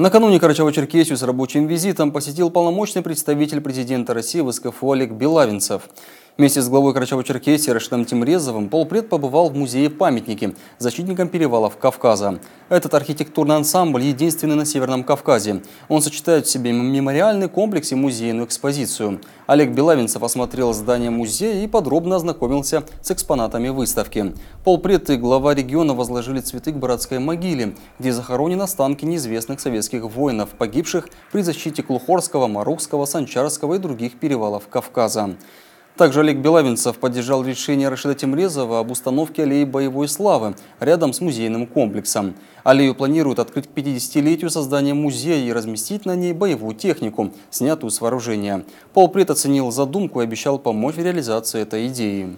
Накануне Карачаево-Черкесию с рабочим визитом посетил полномочный представитель президента России в СКФУ Олег Белавинцев. Вместе с главой Карачаево-Черкесии Рашидом Тимрезовым полпред побывал в музее-памятнике защитникам перевалов Кавказа. Этот архитектурный ансамбль единственный на Северном Кавказе. Он сочетает в себе мемориальный комплекс и музейную экспозицию. Олег Белавинцев осмотрел здание музея и подробно ознакомился с экспонатами выставки. Полпред и глава региона возложили цветы к братской могиле, где захоронены останки неизвестных советских воинов, погибших при защите Клухорского, Марухского, Санчарского и других перевалов Кавказа. Также Олег Белавинцев поддержал решение Рашида Тимрезова об установке аллеи боевой славы рядом с музейным комплексом. Аллею планируют открыть к 50-летию создания музея и разместить на ней боевую технику, снятую с вооружения. Полпред оценил задумку и обещал помочь в реализации этой идеи.